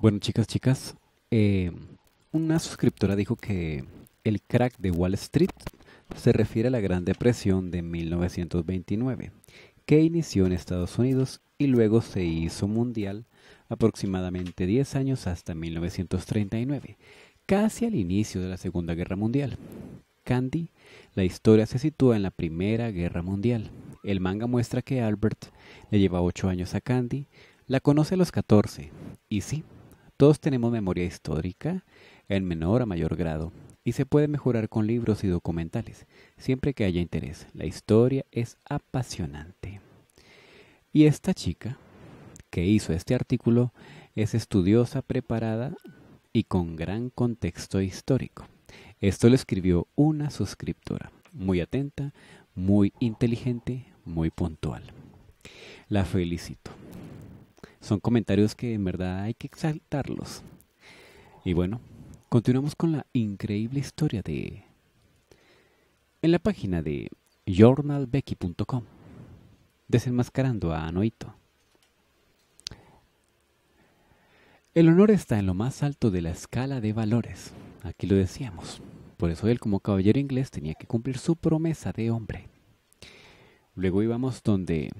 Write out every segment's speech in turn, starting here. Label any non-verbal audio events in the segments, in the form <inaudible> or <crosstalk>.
Bueno, chicas, chicas, eh, una suscriptora dijo que el crack de Wall Street se refiere a la Gran Depresión de 1929, que inició en Estados Unidos y luego se hizo mundial aproximadamente 10 años hasta 1939, casi al inicio de la Segunda Guerra Mundial. Candy, la historia se sitúa en la Primera Guerra Mundial. El manga muestra que Albert le lleva 8 años a Candy, la conoce a los 14, y sí, todos tenemos memoria histórica en menor a mayor grado, y se puede mejorar con libros y documentales, siempre que haya interés. La historia es apasionante. Y esta chica que hizo este artículo es estudiosa, preparada y con gran contexto histórico. Esto lo escribió una suscriptora, muy atenta, muy inteligente, muy puntual. La felicito. Son comentarios que en verdad hay que exaltarlos. Y bueno, continuamos con la increíble historia de... En la página de journalbecky.com, desenmascarando a Anoito. El honor está en lo más alto de la escala de valores. Aquí lo decíamos. Por eso él como caballero inglés tenía que cumplir su promesa de hombre. Luego íbamos donde,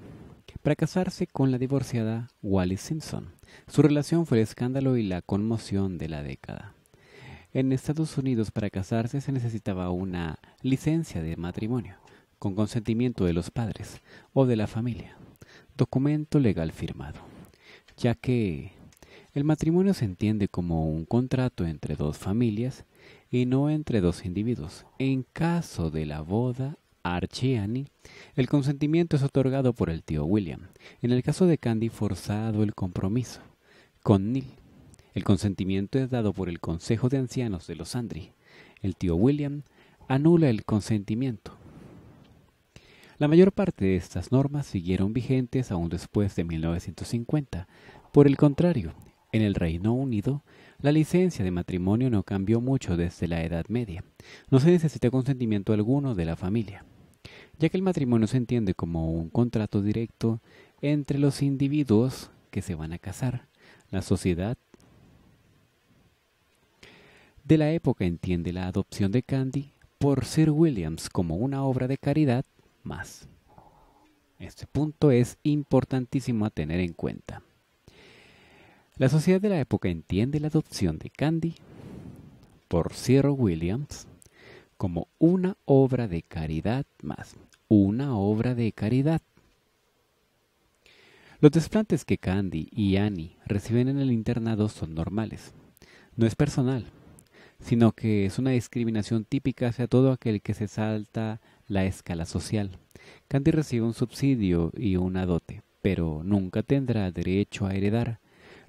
para casarse con la divorciada Wallis Simpson, su relación fue el escándalo y la conmoción de la década. En Estados Unidos para casarse se necesitaba una licencia de matrimonio, con consentimiento de los padres o de la familia, documento legal firmado, ya que el matrimonio se entiende como un contrato entre dos familias y no entre dos individuos. En caso de la boda Archie Annie, el consentimiento es otorgado por el tío William. En el caso de Candy, forzado el compromiso. Con Neil, el consentimiento es dado por el Consejo de Ancianos de los Andri. El tío William anula el consentimiento. La mayor parte de estas normas siguieron vigentes aún después de 1950. Por el contrario, en el Reino Unido, la licencia de matrimonio no cambió mucho desde la Edad Media. No se necesita consentimiento alguno de la familia, ya que el matrimonio se entiende como un contrato directo entre los individuos que se van a casar. La sociedad de la época entiende la adopción de Candy por Sir Williams como una obra de caridad más. Este punto es importantísimo a tener en cuenta. La sociedad de la época entiende la adopción de Candy por Sir Williams como una obra de caridad más, una obra de caridad. Los desplantes que Candy y Annie reciben en el internado son normales. No es personal, sino que es una discriminación típica hacia todo aquel que se salta la escala social. Candy recibe un subsidio y una dote, pero nunca tendrá derecho a heredar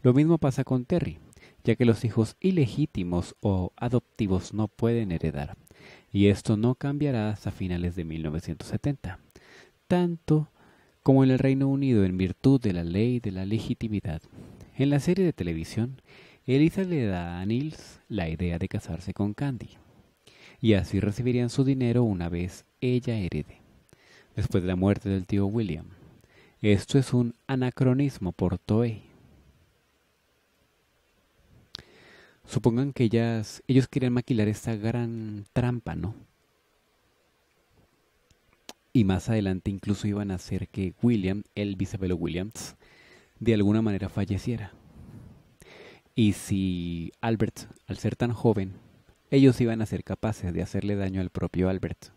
lo mismo pasa con Terry, ya que los hijos ilegítimos o adoptivos no pueden heredar, y esto no cambiará hasta finales de 1970, tanto como en el Reino Unido en virtud de la ley de la legitimidad. En la serie de televisión, Elisa le da a Nils la idea de casarse con Candy, y así recibirían su dinero una vez ella herede, después de la muerte del tío William. Esto es un anacronismo por Toei, Supongan que ellas, ellos querían maquilar esta gran trampa, ¿no? Y más adelante incluso iban a hacer que William, el bisabuelo Williams, de alguna manera falleciera. Y si Albert, al ser tan joven, ellos iban a ser capaces de hacerle daño al propio Albert.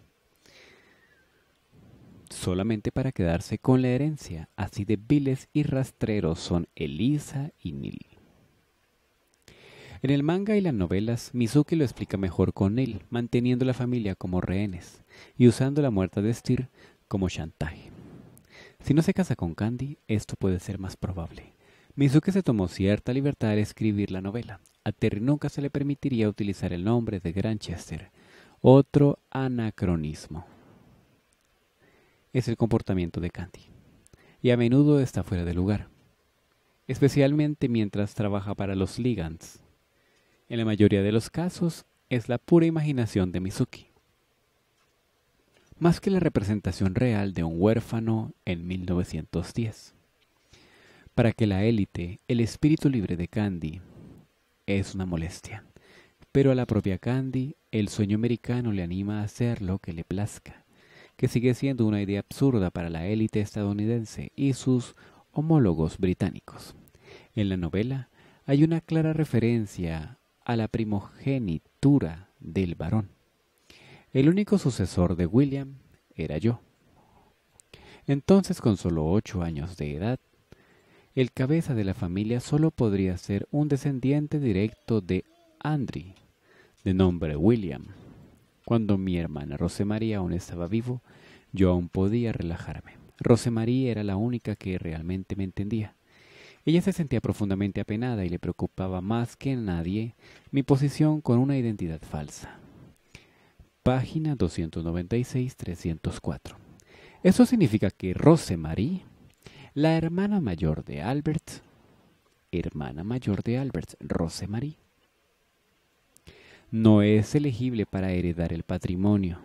Solamente para quedarse con la herencia, así de viles y rastreros son Elisa y Neil. En el manga y las novelas, Mizuki lo explica mejor con él, manteniendo la familia como rehenes y usando la muerte de Steer como chantaje. Si no se casa con Candy, esto puede ser más probable. Mizuki se tomó cierta libertad al escribir la novela. A Terry nunca se le permitiría utilizar el nombre de Granchester. Otro anacronismo. Es el comportamiento de Candy. Y a menudo está fuera de lugar. Especialmente mientras trabaja para los Ligans en la mayoría de los casos, es la pura imaginación de Mizuki. Más que la representación real de un huérfano en 1910. Para que la élite, el espíritu libre de Candy, es una molestia. Pero a la propia Candy, el sueño americano le anima a hacer lo que le plazca, que sigue siendo una idea absurda para la élite estadounidense y sus homólogos británicos. En la novela hay una clara referencia a la primogenitura del varón. El único sucesor de William era yo. Entonces, con solo ocho años de edad, el cabeza de la familia solo podría ser un descendiente directo de Andrew, de nombre William. Cuando mi hermana Rosemarie aún estaba vivo, yo aún podía relajarme. Rosemarie era la única que realmente me entendía. Ella se sentía profundamente apenada y le preocupaba más que nadie mi posición con una identidad falsa. Página 296-304. Eso significa que Rosemarie, la hermana mayor de Albert, hermana mayor de Albert, Rosemarie, no es elegible para heredar el patrimonio.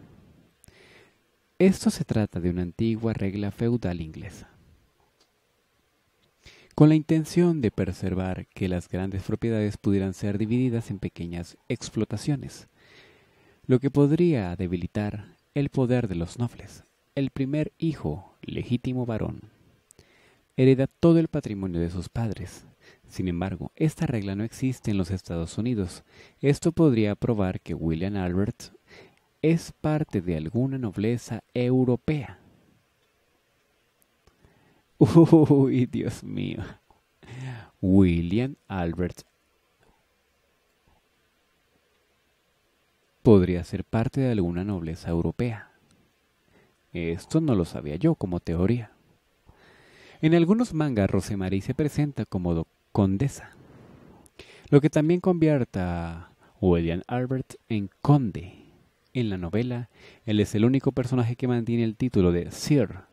Esto se trata de una antigua regla feudal inglesa. Con la intención de preservar que las grandes propiedades pudieran ser divididas en pequeñas explotaciones, lo que podría debilitar el poder de los nobles. El primer hijo, legítimo varón, hereda todo el patrimonio de sus padres, sin embargo, esta regla no existe en los Estados Unidos. Esto podría probar que William Albert es parte de alguna nobleza europea. Uy, Dios mío. William Albert podría ser parte de alguna nobleza europea. Esto no lo sabía yo como teoría. En algunos mangas Rosemarie se presenta como condesa, lo que también convierte a William Albert en conde. En la novela, él es el único personaje que mantiene el título de Sir,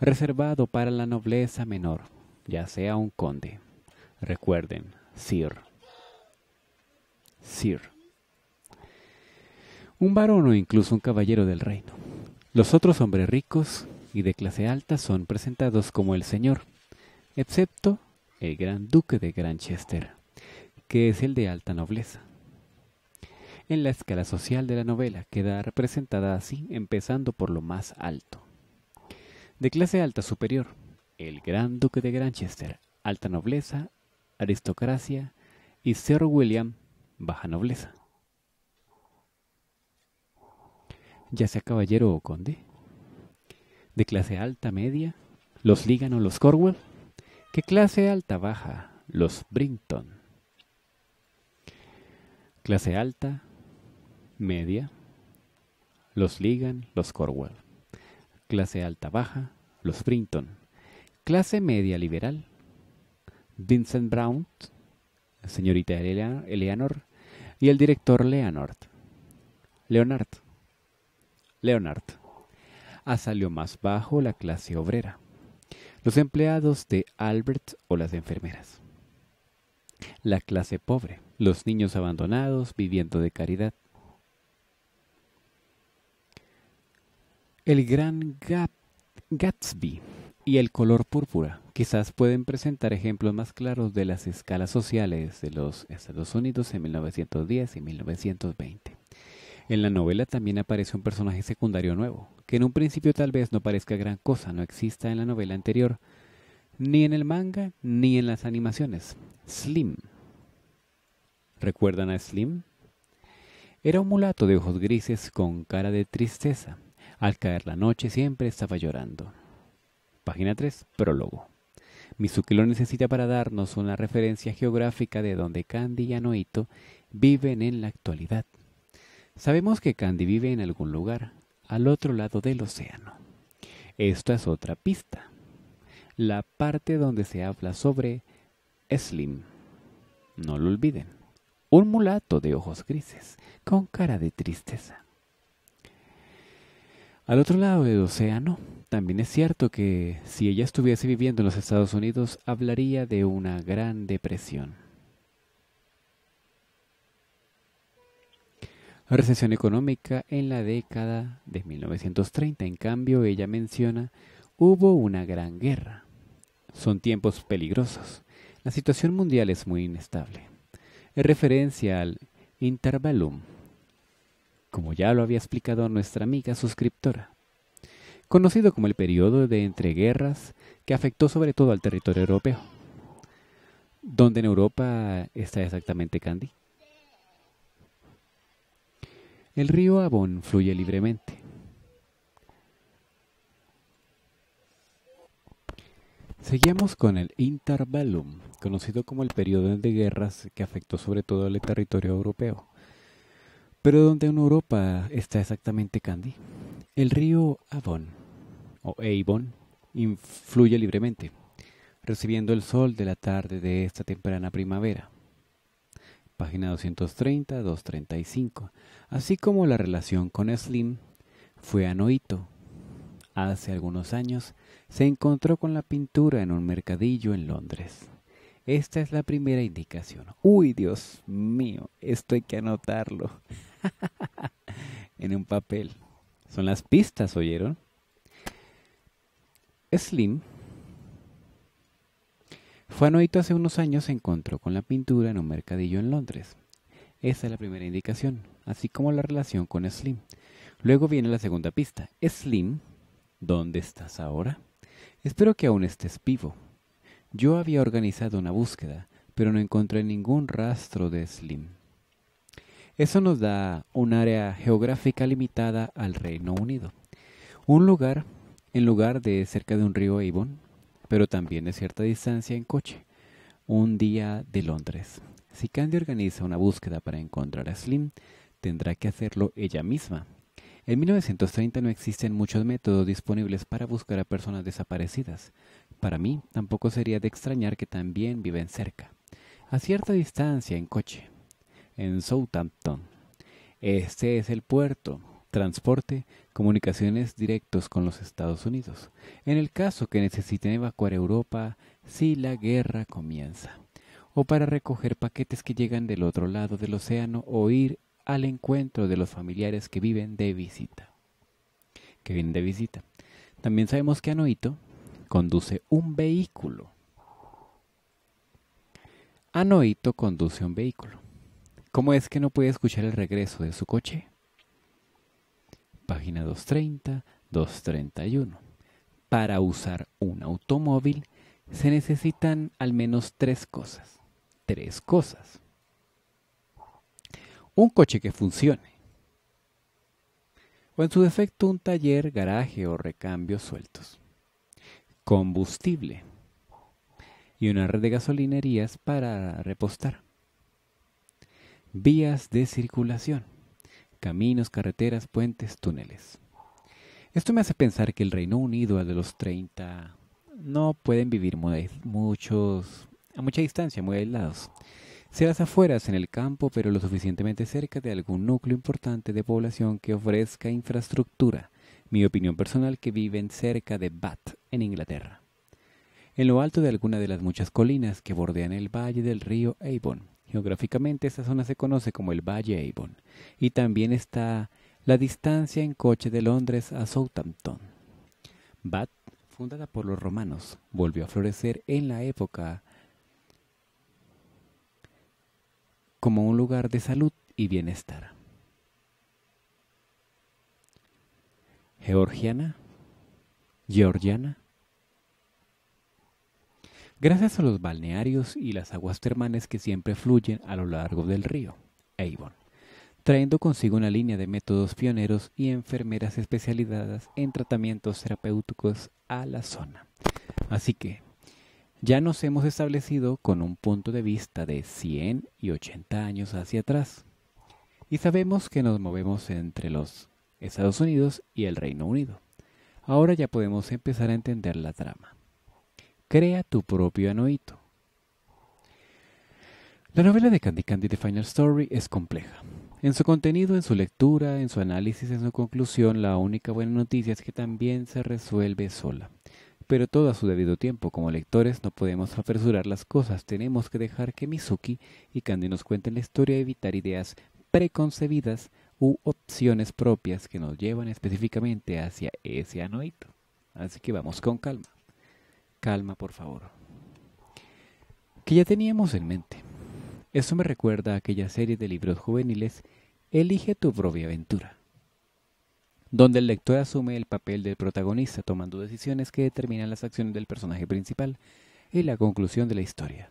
reservado para la nobleza menor, ya sea un conde. Recuerden, Sir. Sir. Un varón o incluso un caballero del reino. Los otros hombres ricos y de clase alta son presentados como el señor, excepto el gran duque de Granchester, que es el de alta nobleza. En la escala social de la novela queda representada así, empezando por lo más alto. De clase alta superior, el gran duque de Granchester, alta nobleza, aristocracia, y Sir William, baja nobleza. Ya sea caballero o conde. De clase alta media, los Ligan o los Corwell, ¿Qué clase alta baja? Los Brinton. Clase alta, media, los Ligan, los Corwell. Clase alta baja, los Brinton. Clase media liberal, Vincent Brown, señorita Eleanor y el director Leonard. Leonard. Leonard. A salió más bajo la clase obrera los empleados de Albert o las enfermeras. La clase pobre, los niños abandonados viviendo de caridad. El gran Gatsby y el color púrpura quizás pueden presentar ejemplos más claros de las escalas sociales de los Estados Unidos en 1910 y 1920. En la novela también aparece un personaje secundario nuevo, que en un principio tal vez no parezca gran cosa, no exista en la novela anterior, ni en el manga, ni en las animaciones. Slim. ¿Recuerdan a Slim? Era un mulato de ojos grises con cara de tristeza. Al caer la noche siempre estaba llorando. Página 3, prólogo. Mizuki lo necesita para darnos una referencia geográfica de donde Candy y Anoito viven en la actualidad. Sabemos que Candy vive en algún lugar, al otro lado del océano. Esta es otra pista. La parte donde se habla sobre Slim. No lo olviden. Un mulato de ojos grises, con cara de tristeza. Al otro lado del océano, también es cierto que si ella estuviese viviendo en los Estados Unidos, hablaría de una gran depresión. recesión económica en la década de 1930. En cambio, ella menciona, hubo una gran guerra. Son tiempos peligrosos. La situación mundial es muy inestable. Es referencia al interbellum, como ya lo había explicado nuestra amiga suscriptora, conocido como el periodo de entreguerras que afectó sobre todo al territorio europeo. ¿Dónde en Europa está exactamente Candy? El río Avon fluye libremente. Seguimos con el Interbellum, conocido como el periodo de guerras que afectó sobre todo el territorio europeo. Pero ¿dónde en Europa está exactamente Candy? El río Avon, o Avon, influye libremente recibiendo el sol de la tarde de esta temprana primavera. Página 230-235. Así como la relación con Slim fue anoito. Hace algunos años se encontró con la pintura en un mercadillo en Londres. Esta es la primera indicación. Uy, Dios mío, esto hay que anotarlo. <laughs> en un papel. Son las pistas, ¿oyeron? Slim Juanoito hace unos años se encontró con la pintura en un mercadillo en Londres. Esa es la primera indicación, así como la relación con Slim. Luego viene la segunda pista. Slim, ¿dónde estás ahora? Espero que aún estés vivo. Yo había organizado una búsqueda, pero no encontré ningún rastro de Slim. Eso nos da un área geográfica limitada al Reino Unido. Un lugar, en lugar de cerca de un río Avon, pero también de cierta distancia en coche. Un día de Londres. Si Candy organiza una búsqueda para encontrar a Slim, tendrá que hacerlo ella misma. En 1930 no existen muchos métodos disponibles para buscar a personas desaparecidas. Para mí, tampoco sería de extrañar que también viven cerca, a cierta distancia en coche, en Southampton. Este es el puerto, transporte, comunicaciones directos con los Estados Unidos, en el caso que necesiten evacuar Europa si la guerra comienza, o para recoger paquetes que llegan del otro lado del océano o ir al encuentro de los familiares que viven de visita. Que vienen de visita. También sabemos que Anoito conduce un vehículo. Anoito conduce un vehículo. ¿Cómo es que no puede escuchar el regreso de su coche? página 230, 231. Para usar un automóvil se necesitan al menos tres cosas. Tres cosas. Un coche que funcione. O en su defecto un taller, garaje o recambios sueltos. Combustible. Y una red de gasolinerías para repostar. Vías de circulación caminos, carreteras, puentes, túneles. Esto me hace pensar que el Reino Unido, al de los 30, no pueden vivir muchos, a mucha distancia, muy aislados. Sea las afueras, en el campo, pero lo suficientemente cerca de algún núcleo importante de población que ofrezca infraestructura. Mi opinión personal que viven cerca de Bath, en Inglaterra. En lo alto de alguna de las muchas colinas que bordean el valle del río Avon, Geográficamente esta zona se conoce como el Valle Avon y también está la distancia en coche de Londres a Southampton. Bath, fundada por los romanos, volvió a florecer en la época como un lugar de salud y bienestar. Georgiana, Georgiana, gracias a los balnearios y las aguas termales que siempre fluyen a lo largo del río Avon, trayendo consigo una línea de métodos pioneros y enfermeras especializadas en tratamientos terapéuticos a la zona. Así que ya nos hemos establecido con un punto de vista de 100 y 80 años hacia atrás. Y sabemos que nos movemos entre los Estados Unidos y el Reino Unido. Ahora ya podemos empezar a entender la trama. Crea tu propio anoito. La novela de Candy Candy The Final Story es compleja. En su contenido, en su lectura, en su análisis, en su conclusión, la única buena noticia es que también se resuelve sola. Pero todo a su debido tiempo. Como lectores no podemos apresurar las cosas. Tenemos que dejar que Mizuki y Candy nos cuenten la historia y evitar ideas preconcebidas u opciones propias que nos llevan específicamente hacia ese anoito. Así que vamos con calma. Calma, por favor. Que ya teníamos en mente. Eso me recuerda a aquella serie de libros juveniles Elige tu propia aventura, donde el lector asume el papel del protagonista tomando decisiones que determinan las acciones del personaje principal y la conclusión de la historia.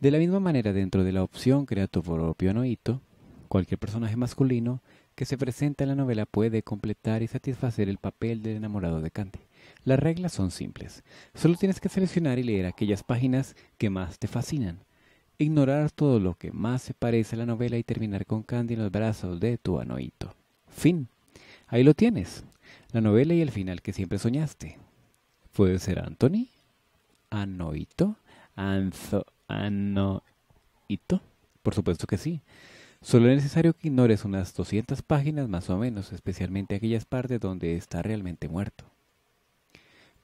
De la misma manera, dentro de la opción Crea tu propio anoito, cualquier personaje masculino que se presenta en la novela puede completar y satisfacer el papel del enamorado de Candy. Las reglas son simples. Solo tienes que seleccionar y leer aquellas páginas que más te fascinan ignorar todo lo que más se parece a la novela y terminar con Candy en los brazos de tu Anoito. Fin. Ahí lo tienes. La novela y el final que siempre soñaste. ¿Puede ser Anthony? ¿Anoito? ¿Anzo? ¿Anoito? Por supuesto que sí. Solo es necesario que ignores unas 200 páginas más o menos, especialmente aquellas partes donde está realmente muerto.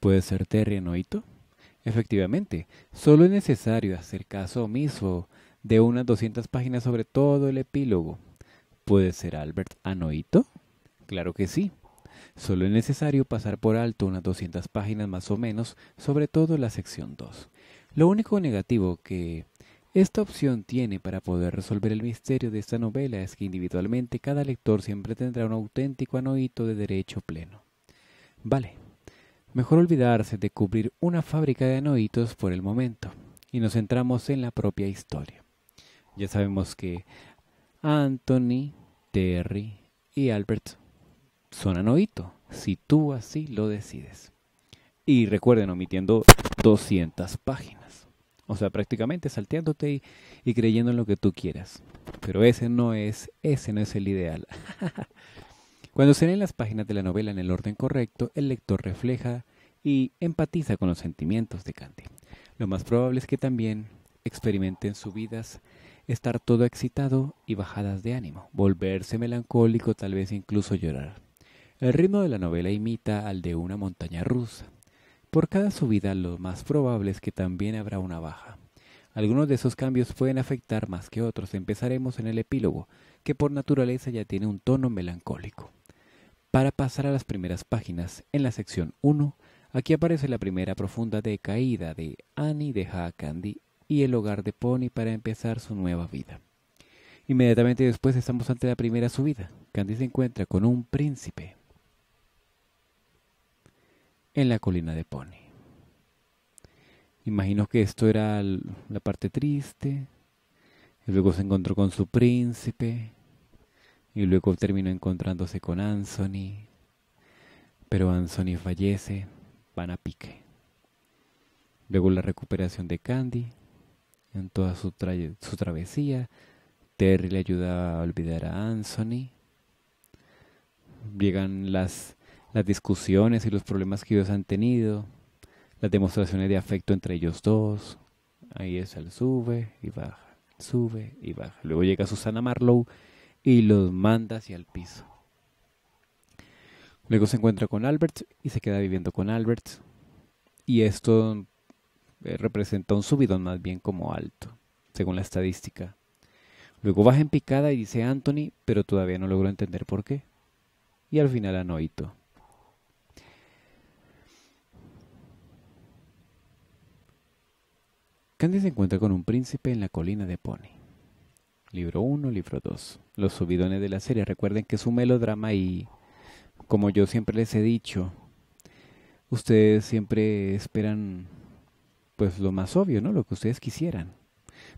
¿Puede ser Terry Anoito? Efectivamente, solo es necesario hacer caso omiso de unas 200 páginas sobre todo el epílogo. ¿Puede ser Albert Anoito? Claro que sí. Solo es necesario pasar por alto unas 200 páginas más o menos, sobre todo la sección 2. Lo único negativo que esta opción tiene para poder resolver el misterio de esta novela es que individualmente cada lector siempre tendrá un auténtico anoito de derecho pleno. Vale, Mejor olvidarse de cubrir una fábrica de anoitos por el momento y nos centramos en la propia historia. Ya sabemos que Anthony, Terry y Albert son anoito, si tú así lo decides. Y recuerden, omitiendo 200 páginas. O sea, prácticamente salteándote y, y creyendo en lo que tú quieras. Pero ese no es, ese no es el ideal. <laughs> Cuando se leen las páginas de la novela en el orden correcto, el lector refleja y empatiza con los sentimientos de Candy. Lo más probable es que también experimente en su vida estar todo excitado y bajadas de ánimo, volverse melancólico, tal vez incluso llorar. El ritmo de la novela imita al de una montaña rusa. Por cada subida lo más probable es que también habrá una baja. Algunos de esos cambios pueden afectar más que otros. Empezaremos en el epílogo, que por naturaleza ya tiene un tono melancólico. Para pasar a las primeras páginas, en la sección 1, aquí aparece la primera profunda decaída de Annie deja a Candy y el hogar de Pony para empezar su nueva vida. Inmediatamente después estamos ante la primera subida. Candy se encuentra con un príncipe en la colina de Pony. Imagino que esto era la parte triste. Luego se encontró con su príncipe y luego terminó encontrándose con Anthony, pero Anthony fallece, van a pique. Luego la recuperación de Candy en toda su, su travesía, Terry le ayuda a olvidar a Anthony, llegan las, las discusiones y los problemas que ellos han tenido, las demostraciones de afecto entre ellos dos, ahí es el sube y baja, sube y baja. Luego llega Susana Marlowe y los manda hacia el piso. Luego se encuentra con Albert y se queda viviendo con Albert. Y esto eh, representa un subidón más bien como alto, según la estadística. Luego baja en picada y dice Anthony, pero todavía no logro entender por qué. Y al final Anoito. Candy se encuentra con un príncipe en la colina de Pony. Libro 1, libro 2. Los subidones de la serie. Recuerden que es un melodrama y, como yo siempre les he dicho, ustedes siempre esperan pues lo más obvio, ¿no? Lo que ustedes quisieran.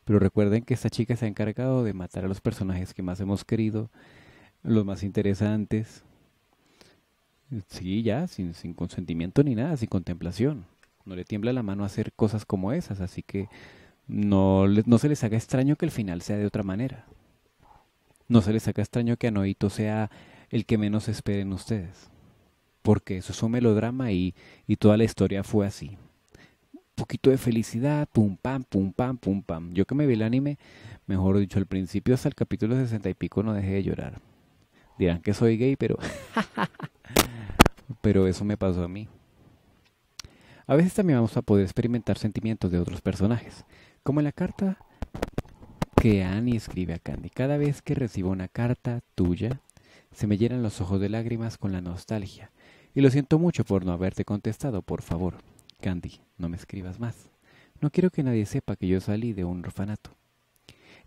Pero recuerden que esta chica se ha encargado de matar a los personajes que más hemos querido, los más interesantes. Sí, ya, sin, sin consentimiento ni nada, sin contemplación. No le tiembla la mano hacer cosas como esas, así que no, no se les haga extraño que el final sea de otra manera. No se les haga extraño que Anoito sea el que menos esperen ustedes. Porque eso es un melodrama y, y toda la historia fue así. Poquito de felicidad, pum pam, pum pam, pum pam. Yo que me vi el anime, mejor dicho, al principio hasta el capítulo sesenta y pico no dejé de llorar. Dirán que soy gay, pero... pero eso me pasó a mí. A veces también vamos a poder experimentar sentimientos de otros personajes. Como la carta que Annie escribe a Candy. Cada vez que recibo una carta tuya, se me llenan los ojos de lágrimas con la nostalgia. Y lo siento mucho por no haberte contestado, por favor. Candy, no me escribas más. No quiero que nadie sepa que yo salí de un orfanato.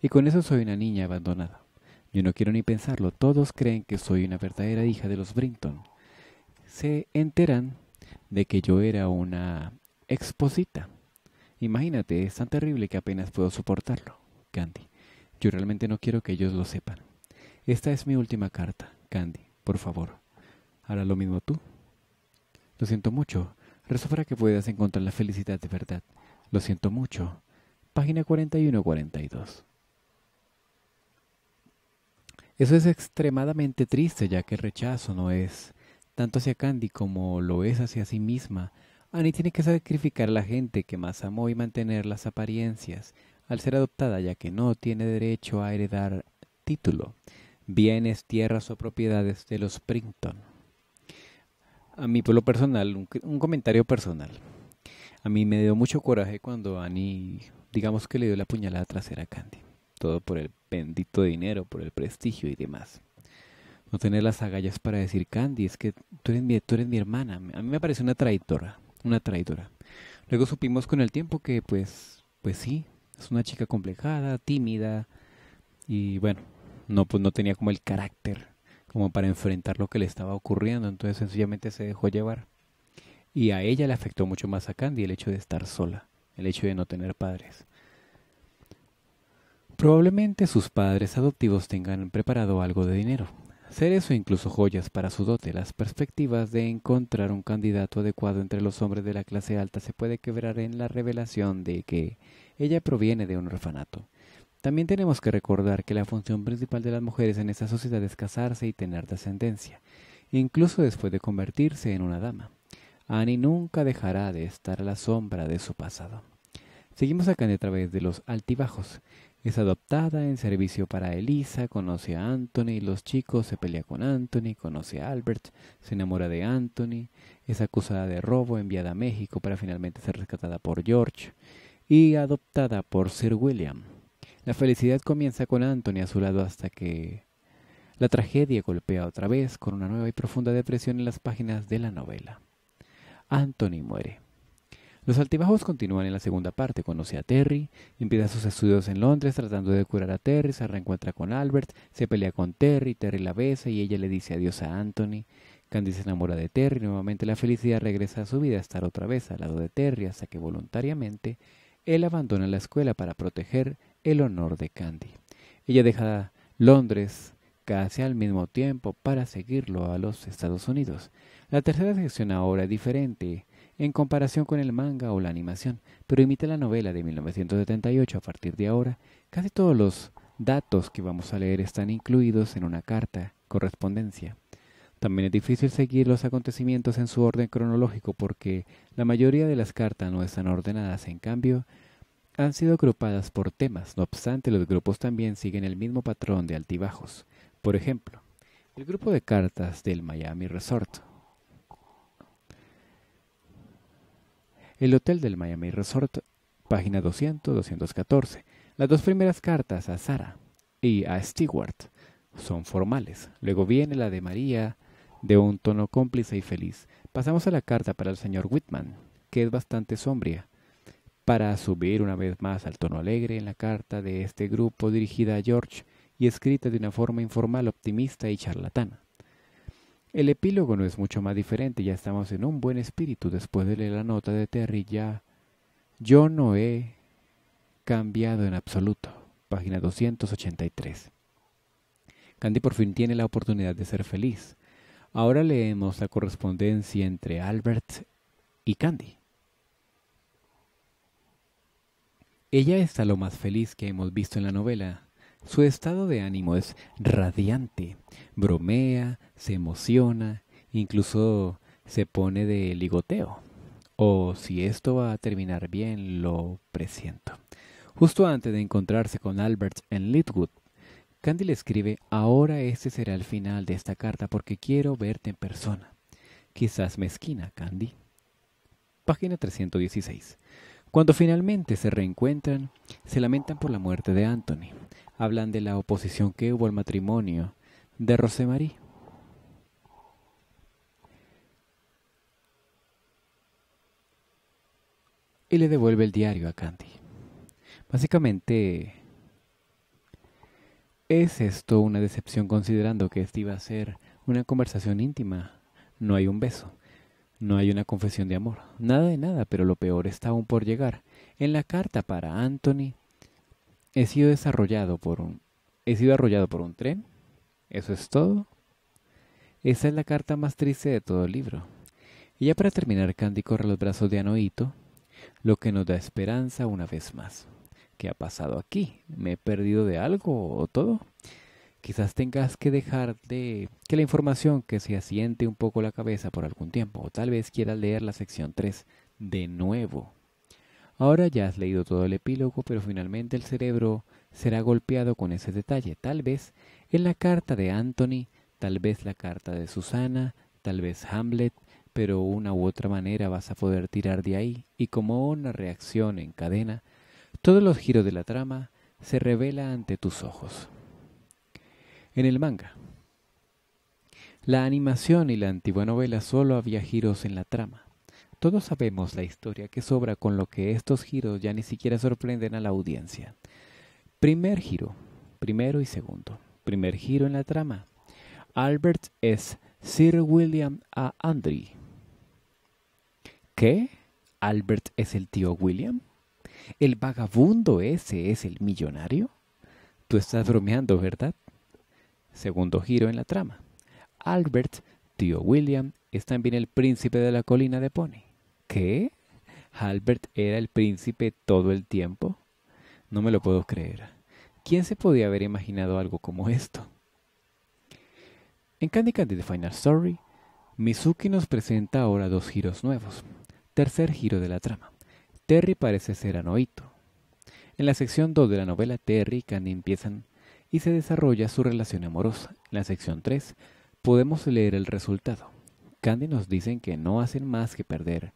Y con eso soy una niña abandonada. Yo no quiero ni pensarlo. Todos creen que soy una verdadera hija de los Brinton. Se enteran de que yo era una exposita. Imagínate, es tan terrible que apenas puedo soportarlo. Candy, yo realmente no quiero que ellos lo sepan. Esta es mi última carta. Candy, por favor. Hará lo mismo tú. Lo siento mucho. Rezo para que puedas encontrar la felicidad de verdad. Lo siento mucho. Página 41-42. Eso es extremadamente triste, ya que el rechazo no es tanto hacia Candy como lo es hacia sí misma. Annie tiene que sacrificar a la gente que más amó y mantener las apariencias al ser adoptada, ya que no tiene derecho a heredar título, bienes, tierras o propiedades de los Printon. A mí, por lo personal, un, un comentario personal. A mí me dio mucho coraje cuando Annie, digamos que le dio la puñalada trasera a Candy todo por el bendito dinero, por el prestigio y demás. No tener las agallas para decir, Candy, es que tú eres mi, tú eres mi hermana. A mí me parece una traidora, una traidora. Luego supimos con el tiempo que, pues, pues sí, es una chica complejada, tímida y bueno, no, pues no tenía como el carácter como para enfrentar lo que le estaba ocurriendo, entonces sencillamente se dejó llevar. Y a ella le afectó mucho más a Candy el hecho de estar sola, el hecho de no tener padres. Probablemente sus padres adoptivos tengan preparado algo de dinero, seres o incluso joyas para su dote. Las perspectivas de encontrar un candidato adecuado entre los hombres de la clase alta se puede quebrar en la revelación de que ella proviene de un orfanato. También tenemos que recordar que la función principal de las mujeres en esta sociedad es casarse y tener descendencia, incluso después de convertirse en una dama. Annie nunca dejará de estar a la sombra de su pasado. Seguimos acá a través de los altibajos. Es adoptada en servicio para Elisa, conoce a Anthony, los chicos se pelea con Anthony, conoce a Albert, se enamora de Anthony, es acusada de robo, enviada a México para finalmente ser rescatada por George y adoptada por Sir William. La felicidad comienza con Anthony a su lado hasta que la tragedia golpea otra vez con una nueva y profunda depresión en las páginas de la novela. Anthony muere. Los altibajos continúan en la segunda parte. Conoce a Terry, empieza sus estudios en Londres tratando de curar a Terry, se reencuentra con Albert, se pelea con Terry, Terry la besa y ella le dice adiós a Anthony. Candy se enamora de Terry, nuevamente la felicidad regresa a su vida estar otra vez al lado de Terry hasta que voluntariamente él abandona la escuela para proteger el honor de Candy. Ella deja Londres casi al mismo tiempo para seguirlo a los Estados Unidos. La tercera sección ahora es diferente en comparación con el manga o la animación, pero imita la novela de 1978 a partir de ahora. Casi todos los datos que vamos a leer están incluidos en una carta, correspondencia. También es difícil seguir los acontecimientos en su orden cronológico porque la mayoría de las cartas no están ordenadas, en cambio, han sido agrupadas por temas. No obstante, los grupos también siguen el mismo patrón de altibajos. Por ejemplo, el grupo de cartas del Miami Resort El Hotel del Miami Resort, página 200-214. Las dos primeras cartas a Sara y a Stewart son formales. Luego viene la de María, de un tono cómplice y feliz. Pasamos a la carta para el señor Whitman, que es bastante sombria, para subir una vez más al tono alegre en la carta de este grupo dirigida a George y escrita de una forma informal, optimista y charlatana. El epílogo no es mucho más diferente, ya estamos en un buen espíritu después de leer la nota de Terry, ya yo no he cambiado en absoluto. Página 283. Candy por fin tiene la oportunidad de ser feliz. Ahora leemos la correspondencia entre Albert y Candy. Ella está lo más feliz que hemos visto en la novela. Su estado de ánimo es radiante, bromea, se emociona, incluso se pone de ligoteo. O si esto va a terminar bien, lo presiento. Justo antes de encontrarse con Albert en Litwood, Candy le escribe, ahora este será el final de esta carta porque quiero verte en persona. Quizás mezquina, Candy. Página 316. Cuando finalmente se reencuentran, se lamentan por la muerte de Anthony. Hablan de la oposición que hubo al matrimonio de Rosemarie. y le devuelve el diario a Candy. Básicamente, es esto una decepción considerando que esta iba a ser una conversación íntima. No hay un beso, no hay una confesión de amor, nada de nada, pero lo peor está aún por llegar. En la carta para Anthony, he sido desarrollado por un, he sido arrollado por un tren. Eso es todo. Esa es la carta más triste de todo el libro. Y ya para terminar, Candy corre los brazos de Anoito, lo que nos da esperanza una vez más. ¿Qué ha pasado aquí? ¿Me he perdido de algo o todo? Quizás tengas que dejar de que la información que se asiente un poco la cabeza por algún tiempo, o tal vez quieras leer la sección 3 de nuevo. Ahora ya has leído todo el epílogo, pero finalmente el cerebro será golpeado con ese detalle. Tal vez en la carta de Anthony, tal vez la carta de Susana, tal vez Hamlet, pero una u otra manera vas a poder tirar de ahí y como una reacción en cadena todos los giros de la trama se revela ante tus ojos. En el manga, la animación y la antigua novela solo había giros en la trama. Todos sabemos la historia que sobra con lo que estos giros ya ni siquiera sorprenden a la audiencia. Primer giro, primero y segundo. Primer giro en la trama. Albert es Sir William A. Andry. ¿Qué? ¿Albert es el tío William? ¿El vagabundo ese es el millonario? Tú estás bromeando, ¿verdad? Segundo giro en la trama. Albert, tío William, es también el príncipe de la colina de Pony. ¿Qué? ¿Albert era el príncipe todo el tiempo? No me lo puedo creer. ¿Quién se podía haber imaginado algo como esto? En Candy Candy The Final Story, Mizuki nos presenta ahora dos giros nuevos. Tercer giro de la trama. Terry parece ser Anoito. En la sección 2 de la novela, Terry y Candy empiezan y se desarrolla su relación amorosa. En la sección 3 podemos leer el resultado. Candy nos dicen que no hacen más que perder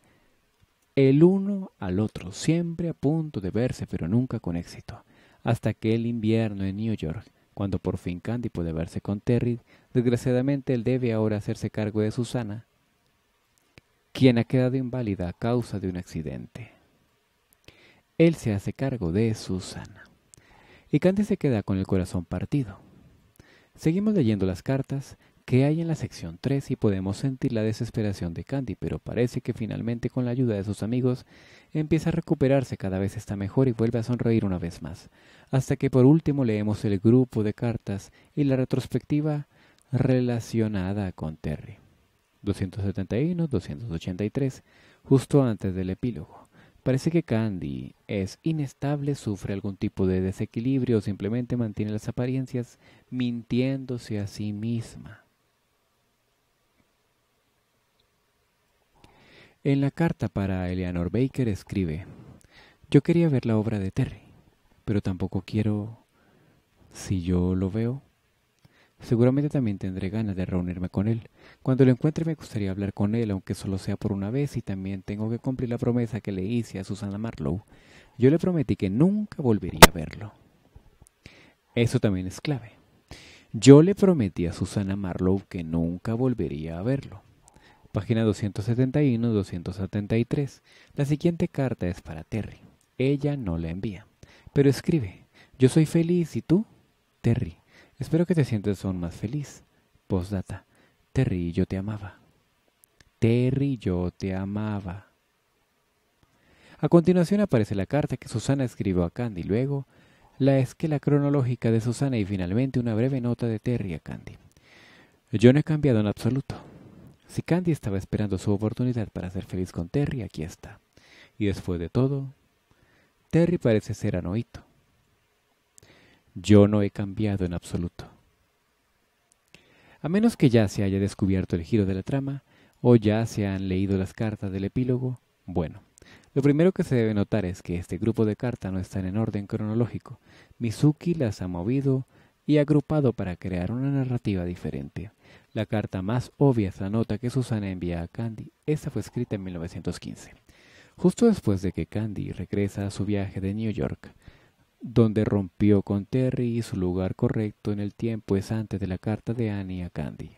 el uno al otro, siempre a punto de verse, pero nunca con éxito. Hasta que el invierno en New York, cuando por fin Candy puede verse con Terry, desgraciadamente él debe ahora hacerse cargo de Susana, quien ha quedado inválida a causa de un accidente. Él se hace cargo de Susana. Y Candy se queda con el corazón partido. Seguimos leyendo las cartas que hay en la sección 3 y podemos sentir la desesperación de Candy, pero parece que finalmente con la ayuda de sus amigos empieza a recuperarse, cada vez está mejor y vuelve a sonreír una vez más, hasta que por último leemos el grupo de cartas y la retrospectiva relacionada con Terry. 271, 283, justo antes del epílogo. Parece que Candy es inestable, sufre algún tipo de desequilibrio o simplemente mantiene las apariencias mintiéndose a sí misma. En la carta para Eleanor Baker escribe, yo quería ver la obra de Terry, pero tampoco quiero, si yo lo veo, Seguramente también tendré ganas de reunirme con él. Cuando lo encuentre me gustaría hablar con él, aunque solo sea por una vez, y también tengo que cumplir la promesa que le hice a Susana Marlowe. Yo le prometí que nunca volvería a verlo. Eso también es clave. Yo le prometí a Susana Marlowe que nunca volvería a verlo. Página 271-273. La siguiente carta es para Terry. Ella no la envía, pero escribe, yo soy feliz y tú, Terry. Espero que te sientes aún más feliz. Postdata. Terry, yo te amaba. Terry, yo te amaba. A continuación aparece la carta que Susana escribió a Candy, luego la esquela cronológica de Susana y finalmente una breve nota de Terry a Candy. Yo no he cambiado en absoluto. Si Candy estaba esperando su oportunidad para ser feliz con Terry, aquí está. Y después de todo, Terry parece ser Anoito. Yo no he cambiado en absoluto. A menos que ya se haya descubierto el giro de la trama, o ya se han leído las cartas del epílogo, bueno, lo primero que se debe notar es que este grupo de cartas no están en orden cronológico. Mizuki las ha movido y agrupado para crear una narrativa diferente. La carta más obvia es la nota que Susana envía a Candy. Esta fue escrita en 1915, justo después de que Candy regresa a su viaje de New York donde rompió con Terry y su lugar correcto en el tiempo es antes de la carta de Annie a Candy.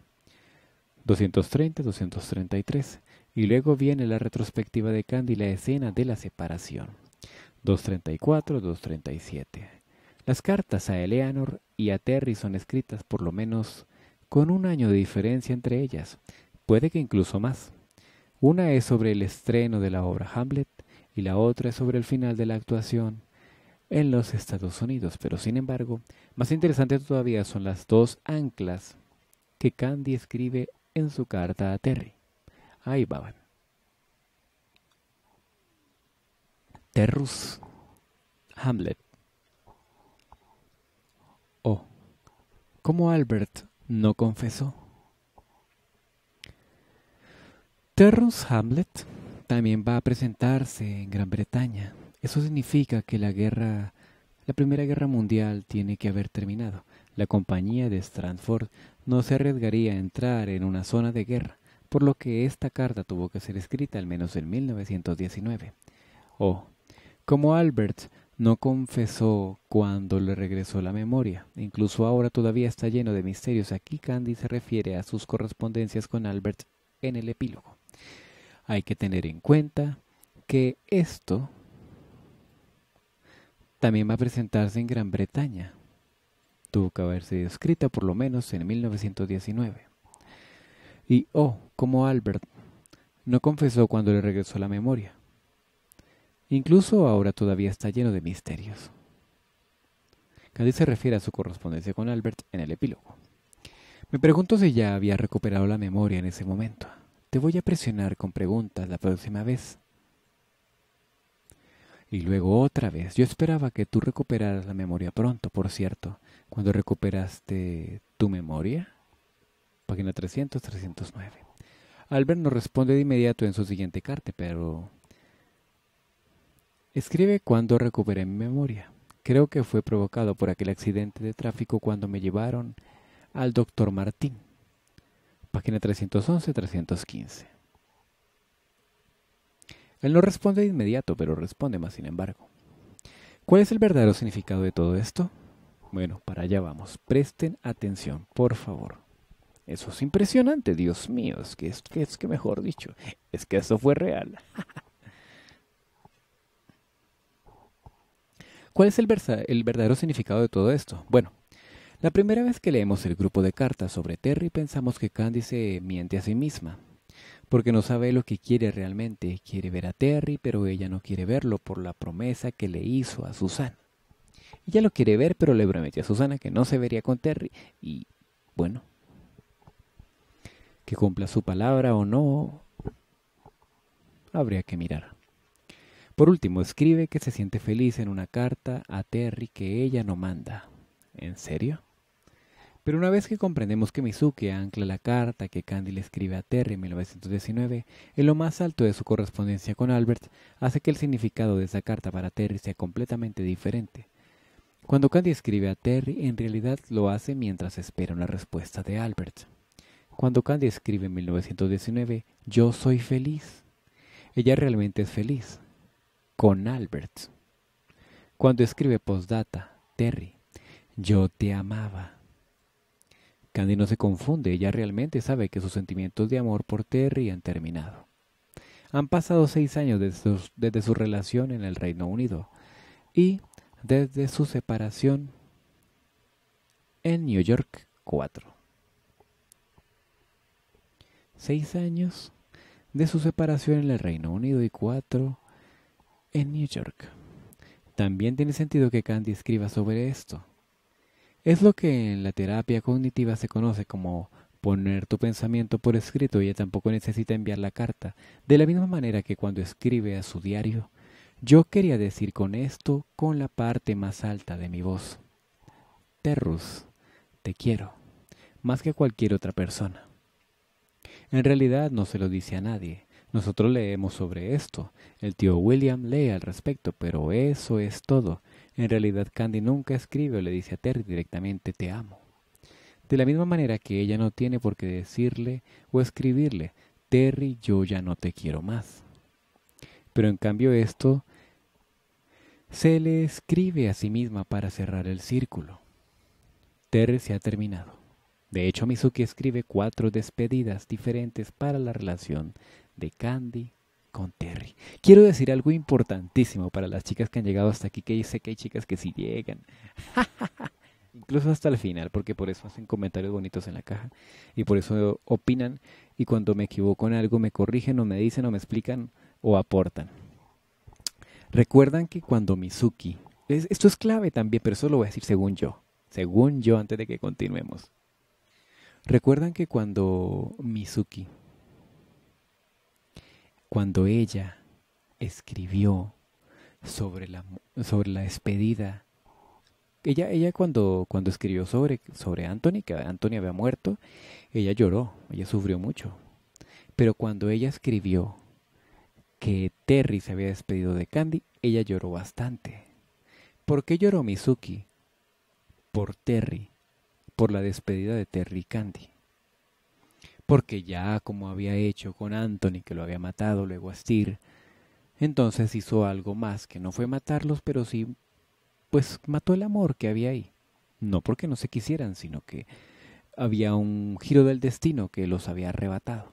230-233. Y luego viene la retrospectiva de Candy, la escena de la separación. 234, 237. Las cartas a Eleanor y a Terry son escritas por lo menos con un año de diferencia entre ellas, puede que incluso más. Una es sobre el estreno de la obra Hamlet y la otra es sobre el final de la actuación en los Estados Unidos, pero sin embargo, más interesante todavía son las dos anclas que Candy escribe en su carta a Terry. Ahí van. Terrus Hamlet. Oh, ¿cómo Albert no confesó? Terrus Hamlet también va a presentarse en Gran Bretaña. Eso significa que la guerra, la Primera Guerra Mundial tiene que haber terminado. La compañía de Strandford no se arriesgaría a entrar en una zona de guerra, por lo que esta carta tuvo que ser escrita al menos en 1919. Oh, como Albert no confesó cuando le regresó la memoria. Incluso ahora todavía está lleno de misterios. Aquí Candy se refiere a sus correspondencias con Albert en el epílogo. Hay que tener en cuenta que esto también va a presentarse en Gran Bretaña. Tuvo que haber sido escrita por lo menos en 1919. Y, oh, como Albert no confesó cuando le regresó la memoria. Incluso ahora todavía está lleno de misterios. Candy se refiere a su correspondencia con Albert en el epílogo. Me pregunto si ya había recuperado la memoria en ese momento. Te voy a presionar con preguntas la próxima vez. Y luego otra vez. Yo esperaba que tú recuperaras la memoria pronto, por cierto. Cuando recuperaste tu memoria. Página 300, 309. Albert nos responde de inmediato en su siguiente carta, pero Escribe cuando recuperé mi memoria. Creo que fue provocado por aquel accidente de tráfico cuando me llevaron al doctor Martín. Página 311-315. Él no responde de inmediato, pero responde más sin embargo. ¿Cuál es el verdadero significado de todo esto? Bueno, para allá vamos. Presten atención, por favor. Eso es impresionante, Dios mío. Es que, es que, es que mejor dicho, es que eso fue real. <laughs> ¿Cuál es el, verdadero significado de todo esto? Bueno, la primera vez que leemos el grupo de cartas sobre Terry pensamos que Candy se miente a sí misma, porque no sabe lo que quiere realmente. Quiere ver a Terry, pero ella no quiere verlo por la promesa que le hizo a Susana. Ella lo quiere ver, pero le prometió a Susana que no se vería con Terry. Y, bueno, que cumpla su palabra o no, habría que mirar. Por último, escribe que se siente feliz en una carta a Terry que ella no manda. ¿En serio? Pero una vez que comprendemos que Mizuki ancla la carta que Candy le escribe a Terry en 1919 en lo más alto de su correspondencia con Albert, hace que el significado de esa carta para Terry sea completamente diferente. Cuando Candy escribe a Terry, en realidad lo hace mientras espera una respuesta de Albert. Cuando Candy escribe en 1919, yo soy feliz, ella realmente es feliz, con Albert. Cuando escribe postdata, Terry, yo te amaba. Candy no se confunde, ella realmente sabe que sus sentimientos de amor por Terry han terminado. Han pasado seis años desde su, relación en el Reino Unido y desde su separación en New York cuatro. Seis años de su separación en el Reino Unido y cuatro en New York. También tiene sentido que Candy escriba sobre esto. Es lo que en la terapia cognitiva se conoce como poner tu pensamiento por escrito ella tampoco necesita enviar la carta, de la misma manera que cuando escribe a su diario, yo quería decir con esto con la parte más alta de mi voz. Terrus, te quiero, más que cualquier otra persona. En realidad no se lo dice a nadie, nosotros leemos sobre esto. El tío William lee al respecto, pero eso es todo. En realidad Candy nunca escribe o le dice a Terry directamente te amo. De la misma manera que ella no tiene por qué decirle o escribirle Terry yo ya no te quiero más. Pero en cambio esto se le escribe a sí misma para cerrar el círculo. Terry se ha terminado. De hecho, Mizuki escribe cuatro despedidas diferentes para la relación de Candy con Terry. Quiero decir algo importantísimo para las chicas que han llegado hasta aquí, que sé que hay chicas que sí llegan. <laughs> Incluso hasta el final, porque por eso hacen comentarios bonitos en la caja y por eso opinan y cuando me equivoco en algo me corrigen o me dicen o me explican o aportan. Recuerdan que cuando Mizuki, esto es clave también, pero eso lo voy a decir según yo, según yo antes de que continuemos. Recuerdan que cuando Mizuki, cuando ella escribió sobre la, sobre la despedida, ella, ella cuando, cuando escribió sobre, sobre Anthony, que Anthony había muerto, ella lloró, ella sufrió mucho. Pero cuando ella escribió que Terry se había despedido de Candy, ella lloró bastante. ¿Por qué lloró Mizuki? Por Terry por la despedida de Terry Candy. Porque ya como había hecho con Anthony, que lo había matado luego a entonces hizo algo más, que no fue matarlos, pero sí, pues mató el amor que había ahí. No porque no se quisieran, sino que había un giro del destino que los había arrebatado.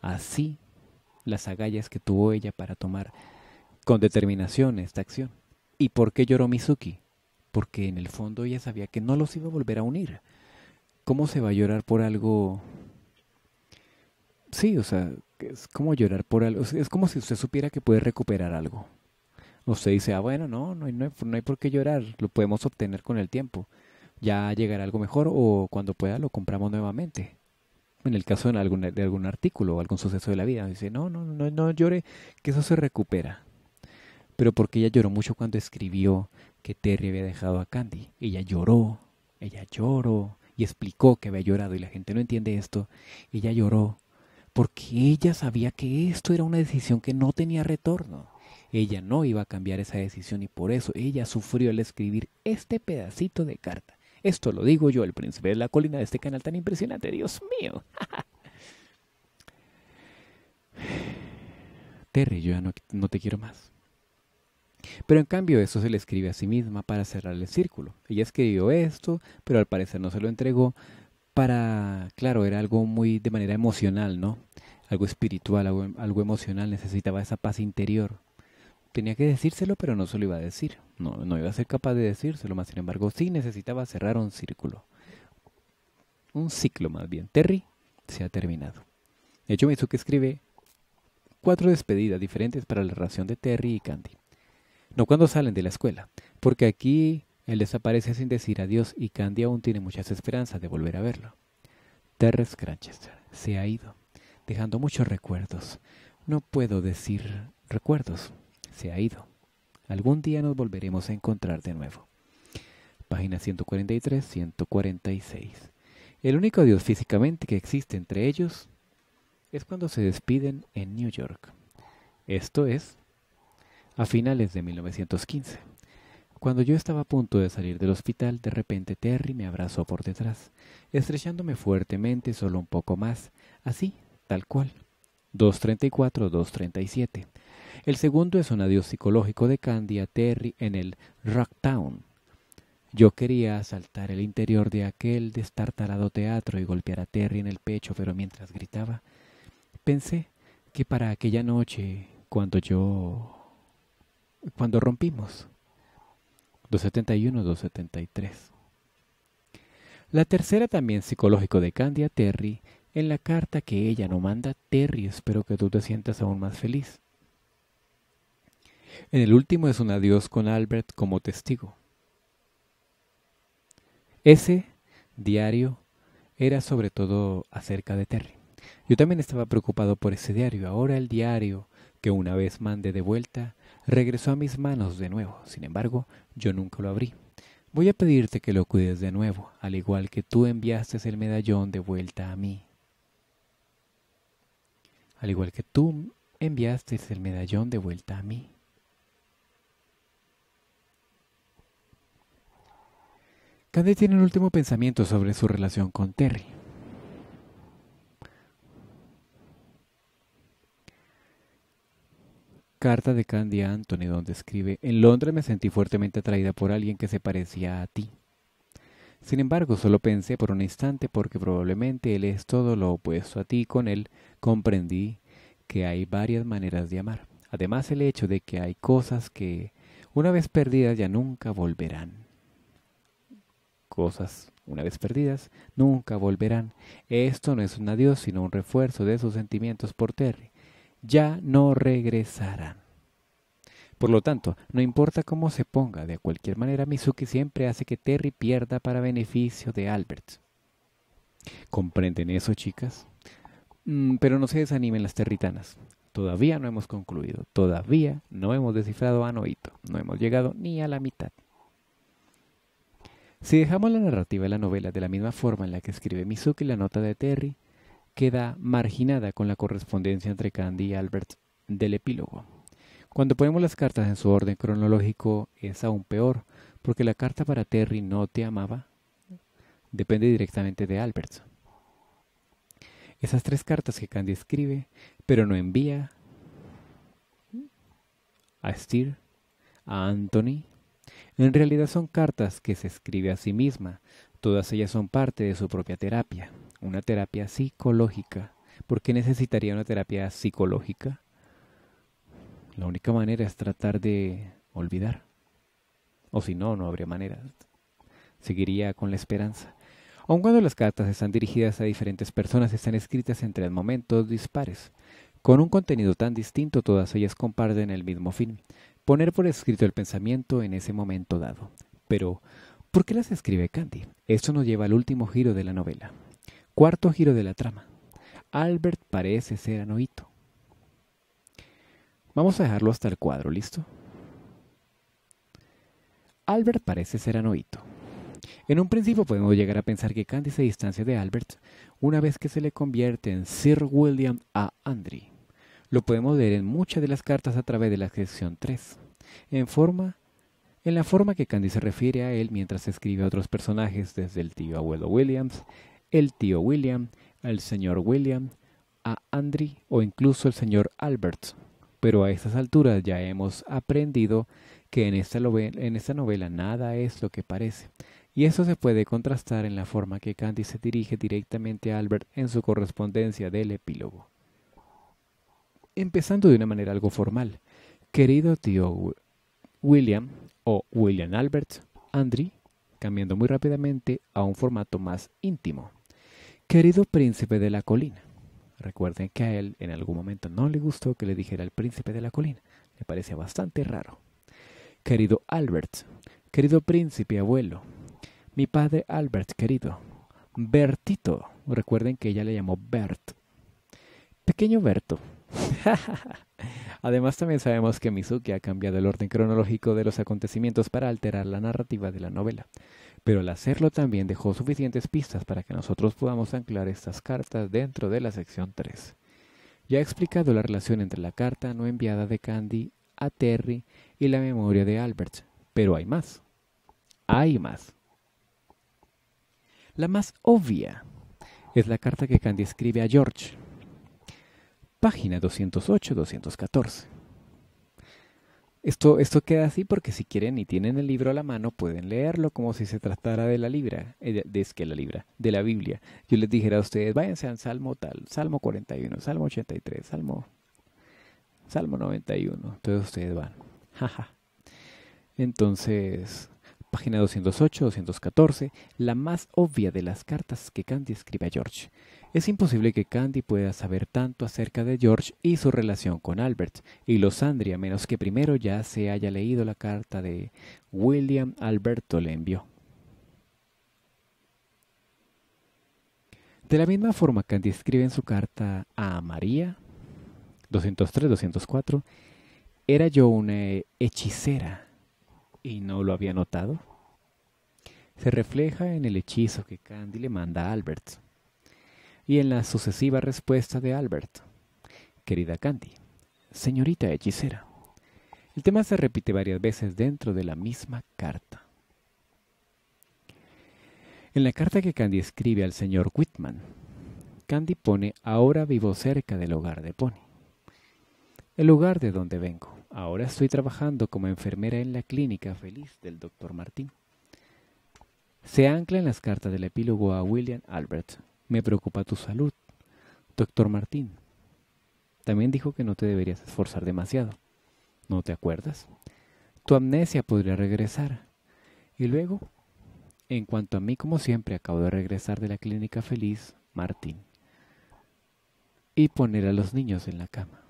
Así, las agallas que tuvo ella para tomar con determinación esta acción. ¿Y por qué lloró Mizuki? porque en el fondo ella sabía que no los iba a volver a unir. ¿Cómo se va a llorar por algo? Sí, o sea, es como llorar por algo. Es como si usted supiera que puede recuperar algo. Usted dice, ah, bueno, no, no hay, no hay, por qué llorar, lo podemos obtener con el tiempo. Ya llegará algo mejor o cuando pueda lo compramos nuevamente. En el caso de algún, de algún artículo o algún suceso de la vida. Dice, no, no, no, no llore, que eso se recupera. Pero porque ella lloró mucho cuando escribió que Terry había dejado a Candy. Ella lloró, ella lloró y explicó que había llorado y la gente no entiende esto. Ella lloró porque ella sabía que esto era una decisión que no tenía retorno. Ella no iba a cambiar esa decisión y por eso ella sufrió al escribir este pedacito de carta. Esto lo digo yo, el príncipe de la colina de este canal tan impresionante. Dios mío. <laughs> Terry, yo ya no, no te quiero más. Pero en cambio eso se le escribe a sí misma para cerrar el círculo. Ella escribió esto, pero al parecer no se lo entregó para, claro, era algo muy de manera emocional, ¿no? Algo espiritual, algo, emocional, necesitaba esa paz interior. Tenía que decírselo, pero no se lo iba a decir. No, no iba a ser capaz de decírselo, más sin embargo, sí necesitaba cerrar un círculo. Un ciclo más bien. Terry se ha terminado. De hecho, que escribe cuatro despedidas diferentes para la relación de Terry y Candy no cuando salen de la escuela, porque aquí él desaparece sin decir adiós y Candy aún tiene muchas esperanzas de volver a verlo. Terrence Cranchester se ha ido, dejando muchos recuerdos. No puedo decir recuerdos, se ha ido. Algún día nos volveremos a encontrar de nuevo. Página 143-146. El único adiós físicamente que existe entre ellos es cuando se despiden en New York. Esto es a finales de 1915. Cuando yo estaba a punto de salir del hospital, de repente Terry me abrazó por detrás, estrechándome fuertemente solo un poco más, así, tal cual. 234, 237. El segundo es un adiós psicológico de Candy a Terry en el Rocktown. Yo quería asaltar el interior de aquel destartalado teatro y golpear a Terry en el pecho, pero mientras gritaba, pensé que para aquella noche, cuando yo cuando rompimos. 271, 273. La tercera también psicológico de Candia Terry, en la carta que ella no manda, Terry, espero que tú te sientas aún más feliz. En el último es un adiós con Albert como testigo. Ese diario era sobre todo acerca de Terry. Yo también estaba preocupado por ese diario. Ahora el diario que una vez mande de vuelta regresó a mis manos de nuevo. Sin embargo, yo nunca lo abrí. Voy a pedirte que lo cuides de nuevo, al igual que tú enviaste el medallón de vuelta a mí. Al igual que tú enviaste el medallón de vuelta a mí. Candy tiene un último pensamiento sobre su relación con Terry. Carta de Candy a Anthony donde escribe, en Londres me sentí fuertemente atraída por alguien que se parecía a ti. Sin embargo, solo pensé por un instante porque probablemente él es todo lo opuesto a ti. Con él comprendí que hay varias maneras de amar. Además el hecho de que hay cosas que una vez perdidas ya nunca volverán. Cosas una vez perdidas nunca volverán. Esto no es un adiós sino un refuerzo de sus sentimientos por Terry. Ya no regresarán. Por lo tanto, no importa cómo se ponga, de cualquier manera Mizuki siempre hace que Terry pierda para beneficio de Albert. ¿Comprenden eso, chicas? Mm, pero no se desanimen las territanas. Todavía no hemos concluido, todavía no hemos descifrado a Noito, no hemos llegado ni a la mitad. Si dejamos la narrativa de la novela de la misma forma en la que escribe Mizuki la nota de Terry, queda marginada con la correspondencia entre Candy y Albert del epílogo. Cuando ponemos las cartas en su orden cronológico es aún peor, porque la carta para Terry no te amaba depende directamente de Albert. Esas tres cartas que Candy escribe, pero no envía a Steer, a Anthony, en realidad son cartas que se escribe a sí misma. Todas ellas son parte de su propia terapia, una terapia psicológica. ¿Por qué necesitaría una terapia psicológica? La única manera es tratar de olvidar. O si no, no habría manera. Seguiría con la esperanza. Aun cuando las cartas están dirigidas a diferentes personas, están escritas entre momentos dispares. Con un contenido tan distinto, todas ellas comparten el mismo fin, poner por escrito el pensamiento en ese momento dado. Pero, ¿por qué las escribe Candy? Esto nos lleva al último giro de la novela. Cuarto giro de la trama. Albert parece ser anoito. Vamos a dejarlo hasta el cuadro, ¿listo? Albert parece ser anoito. En un principio podemos llegar a pensar que Candy se distancia de Albert una vez que se le convierte en Sir William A. Andry. Lo podemos leer en muchas de las cartas a través de la sección 3, en forma en la forma que Candy se refiere a él mientras escribe a otros personajes, desde el tío abuelo Williams, el tío William, el señor William, a Andri o incluso el señor Albert. Pero a estas alturas ya hemos aprendido que en esta, en esta novela nada es lo que parece. Y eso se puede contrastar en la forma que Candy se dirige directamente a Albert en su correspondencia del epílogo empezando de una manera algo formal. Querido tío William o William Albert Andri, cambiando muy rápidamente a un formato más íntimo. Querido príncipe de la colina. Recuerden que a él en algún momento no le gustó que le dijera el príncipe de la colina. Le parecía bastante raro. Querido Albert, querido príncipe abuelo, mi padre Albert querido, Bertito. Recuerden que ella le llamó Bert. Pequeño Berto, <laughs> Además también sabemos que Mizuki ha cambiado el orden cronológico de los acontecimientos para alterar la narrativa de la novela, pero al hacerlo también dejó suficientes pistas para que nosotros podamos anclar estas cartas dentro de la sección 3. Ya he explicado la relación entre la carta no enviada de Candy a Terry y la memoria de Albert, pero hay más. Hay más. La más obvia es la carta que Candy escribe a George página 208-214. Esto, esto queda así porque si quieren y tienen el libro a la mano pueden leerlo como si se tratara de la libra, eh, de, que la libra, de la Biblia. Yo les dijera a ustedes, váyanse al Salmo tal, Salmo 41, Salmo 83, Salmo, Salmo 91. Entonces ustedes van. <laughs> Jaja. Entonces, página 208, 214, la más obvia de las cartas que Candy escribe a George. Es imposible que Candy pueda saber tanto acerca de George y su relación con Albert y los Andri a menos que primero ya se haya leído la carta de William Alberto le envió. De la misma forma, Candy escribe en su carta a María, 203-204, ¿era yo una hechicera y no lo había notado? Se refleja en el hechizo que Candy le manda a Albert y en la sucesiva respuesta de Albert. Querida Candy, señorita hechicera. El tema se repite varias veces dentro de la misma carta. En la carta que Candy escribe al señor Whitman, Candy pone ahora vivo cerca del hogar de Pony. El lugar de donde vengo. Ahora estoy trabajando como enfermera en la clínica feliz del doctor Martín. Se ancla en las cartas del epílogo a William Albert, me preocupa tu salud, doctor Martín. también dijo que no te deberías esforzar demasiado. ¿No te acuerdas? Tu amnesia podría regresar. Y luego, en cuanto a mí, como siempre, acabo de regresar de la clínica feliz, Martín, y poner a los niños en la cama.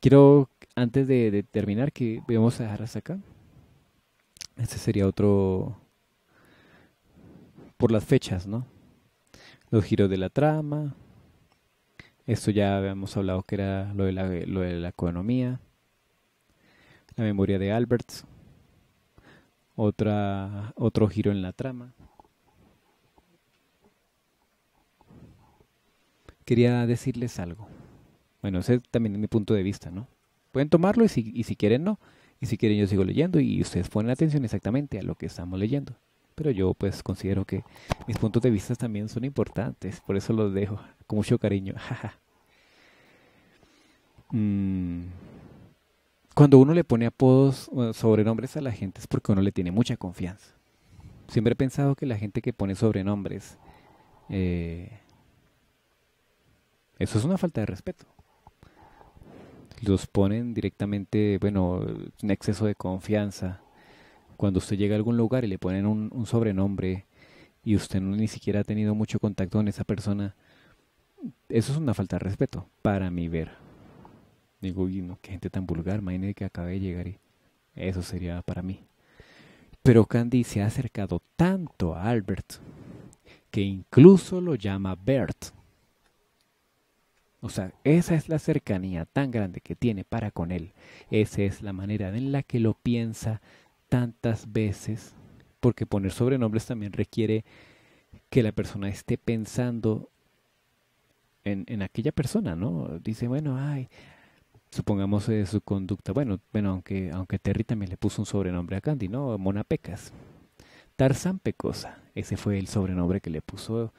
Quiero, antes de, terminar, que vamos a dejar hasta acá. Este sería otro, por las fechas, ¿no? Los giros de la trama. Esto ya habíamos hablado que era lo de la, economía. La memoria de Albert. Otra, otro giro en la trama. Quería decirles algo. Bueno, ese también es mi punto de vista, ¿no? Pueden tomarlo y si, y si quieren no. Y si quieren yo sigo leyendo y ustedes ponen atención exactamente a lo que estamos leyendo. Pero yo pues considero que mis puntos de vista también son importantes, por eso los dejo con mucho cariño. <laughs> Mm. Cuando uno le pone apodos sobrenombres a la gente es porque uno le tiene mucha confianza. Siempre he pensado que la gente que pone sobrenombres, eh, eso es una falta de respeto. Los ponen directamente, bueno, un exceso de confianza cuando usted llega a algún lugar y le ponen un, sobrenombre y usted no ni siquiera ha tenido mucho contacto con esa persona, eso es una falta de respeto, para mi ver. Digo, y no, qué gente tan vulgar, imagínate que acabe de llegar y eso sería para mí. Pero Candy se ha acercado tanto a Albert que incluso lo llama Bert. O sea, esa es la cercanía tan grande que tiene para con él. Esa es la manera en la que lo piensa, tantas veces, porque poner sobrenombres también requiere que la persona esté pensando en, aquella persona, ¿no? Dice, bueno, ay, supongamos su conducta, bueno, bueno, aunque, aunque Terry también le puso un sobrenombre a Candy, ¿no? Mona Pecas. Tarzán Pecosa, ese fue el sobrenombre que le puso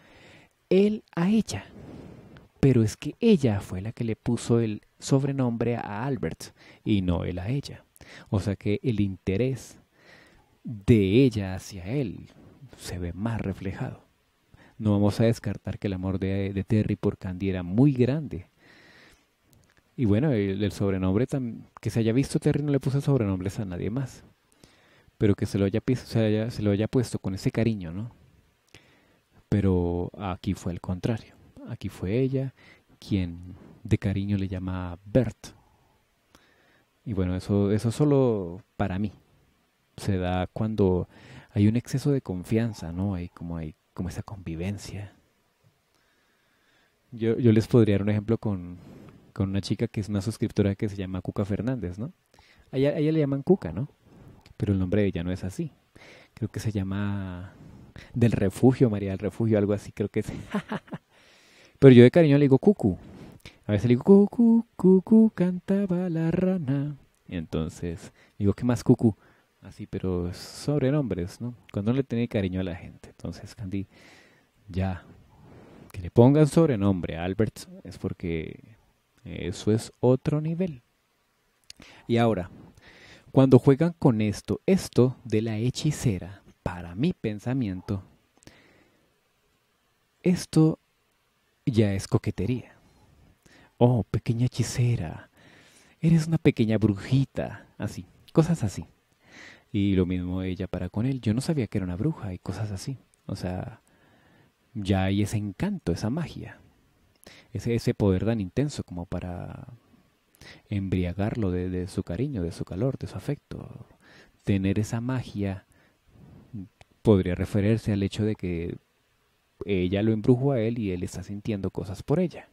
él a ella. Pero es que ella fue la que le puso el sobrenombre a Albert y no él a ella. O sea que el interés de ella hacia él se ve más reflejado. No vamos a descartar que el amor de, Terry por Candy era muy grande. Y bueno, el, sobrenombre que se haya visto Terry no le puso sobrenombres a nadie más. Pero que se lo haya, se, se lo haya puesto con ese cariño, ¿no? Pero aquí fue el contrario. Aquí fue ella quien de cariño le llama Bert. Y bueno, eso, eso solo para mí se da cuando hay un exceso de confianza, ¿no? Hay como hay como esa convivencia. Yo, yo les podría dar un ejemplo con, con una chica que es una suscriptora que se llama Cuca Fernández, ¿no? A ella, le llaman Cuca, ¿no? Pero el nombre de ella no es así. Creo que se llama del refugio, María del Refugio, algo así, creo que es. <laughs> Pero yo de cariño le digo Cucu. A veces digo Cucu, Cucu, cantaba la rana. Entonces digo, ¿qué más Cucu? así, pero sobrenombres, ¿no? Cuando no le tiene cariño a la gente. Entonces, Candy, ya, que le pongan sobrenombre a Albert es porque eso es otro nivel. Y ahora, cuando juegan con esto, esto de la hechicera, para mi pensamiento, esto ya es coquetería. Oh, pequeña hechicera, eres una pequeña brujita, así, cosas así. Y lo mismo ella para con él. Yo no sabía que era una bruja y cosas así. O sea, ya hay ese encanto, esa magia. Ese, poder tan intenso como para embriagarlo de, de su cariño, de su calor, de su afecto. Tener esa magia podría referirse al hecho de que ella lo embrujó a él y él está sintiendo cosas por ella.